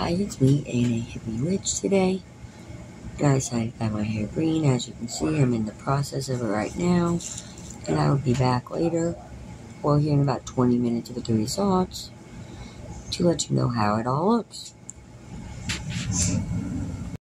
Hi, it's me, A&A Hippie Witch today. Guys, I got my hair green. As you can see, I'm in the process of it right now. And I will be back later, or here in about 20 minutes with the results, to let you know how it all looks.